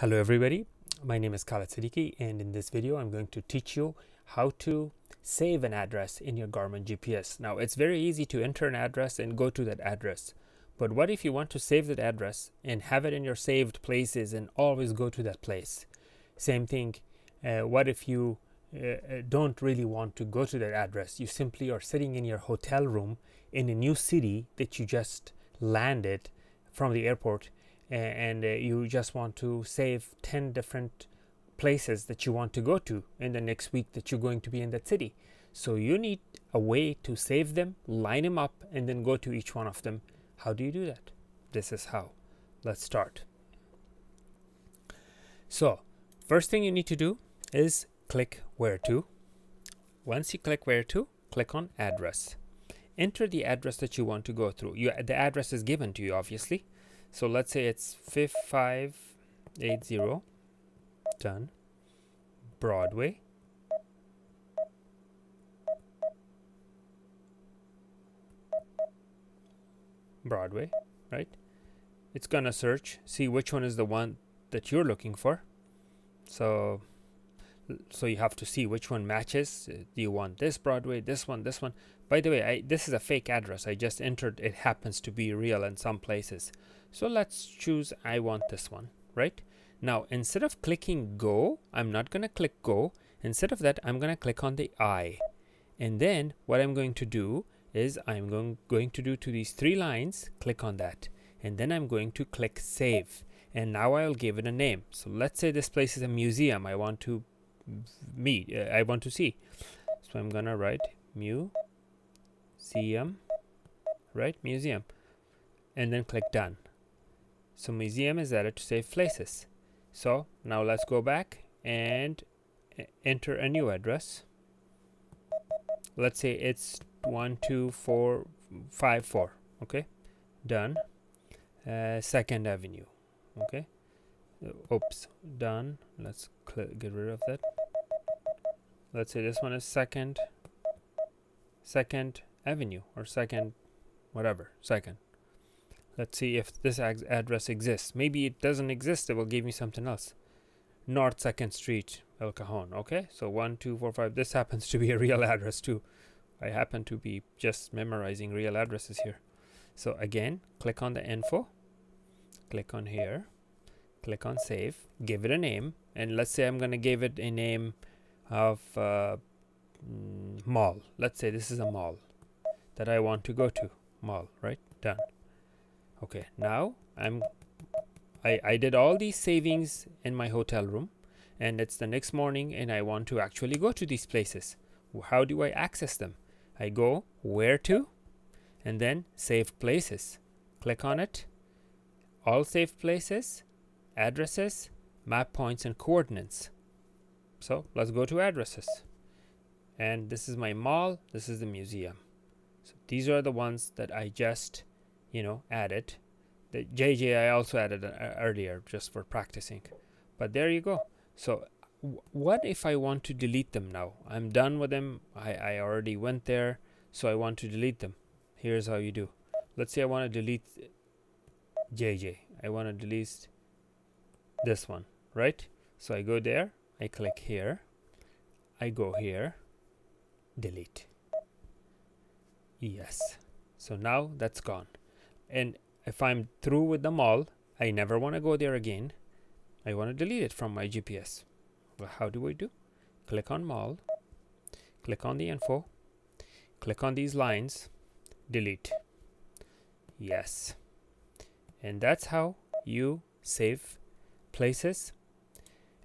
Hello everybody, my name is Khaled Siddiqui and in this video I'm going to teach you how to save an address in your Garmin GPS. Now it's very easy to enter an address and go to that address. But what if you want to save that address and have it in your saved places and always go to that place? Same thing, uh, what if you uh, uh don't really want to go to that address? You simply are sitting in your hotel room in a new city that you just landed from the airport and uh, you just want to save 10 different places that you want to go to in the next week that you're going to be in that city. So you need a way to save them, line them up, and then go to each one of them. How do you do that? This is how. Let's start. So, first thing you need to do is click where to. Once you click where to, click on address. Enter the address that you want to go through. You, the address is given to you, obviously. So let's say it's 5580 done Broadway Broadway, right? It's gonna search, see which one is the one that you're looking for. So so you have to see which one matches. Uh, do you want this Broadway, this one, this one? By the way, I, this is a fake address. I just entered. It happens to be real in some places. So let's choose I want this one, right? Now, instead of clicking go, I'm not going to click go. Instead of that, I'm going to click on the I. And then what I'm going to do is I'm going, going to do to these three lines, click on that. And then I'm going to click save. And now I'll give it a name. So let's say this place is a museum. I want to meet, uh, I want to see. So I'm going to write museum, right? Museum. And then click done. So museum is added to save places. So now let's go back and enter a new address. Let's say it's 12454. Okay, done. Uh, Second Avenue. Okay. Uh, oops, done. Let's get rid of that. Let's say this one is second, second Avenue or second, whatever, second. Let's see if this address exists. Maybe it doesn't exist. It will give me something else. North 2nd Street, El Cajon. Okay, so 1, 2, 4, 5. This happens to be a real address too. I happen to be just memorizing real addresses here. So again, click on the info. Click on here. Click on save. Give it a name. And let's say I'm going to give it a name of uh, mm, mall. Let's say this is a mall that I want to go to. Mall, right? Done. Okay now I'm I, I did all these savings in my hotel room and it's the next morning and I want to actually go to these places. How do I access them? I go where to and then save places. Click on it. All saved places addresses map points and coordinates. So let's go to addresses. And this is my mall. This is the museum these are the ones that I just you know added. The JJ I also added uh, earlier just for practicing. But there you go. So what if I want to delete them now? I'm done with them. I, I already went there so I want to delete them. Here's how you do. Let's say I want to delete JJ I want to delete this one right? So I go there. I click here. I go here. Delete yes so now that's gone and if I'm through with the mall, I never want to go there again. I want to delete it from my GPS. Well, how do I do? Click on mall, click on the info, click on these lines, delete. Yes. And that's how you save places.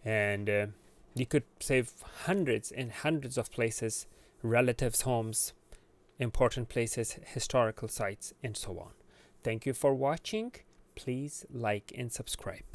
And uh, you could save hundreds and hundreds of places, relatives' homes, important places, historical sites, and so on. Thank you for watching. Please like and subscribe.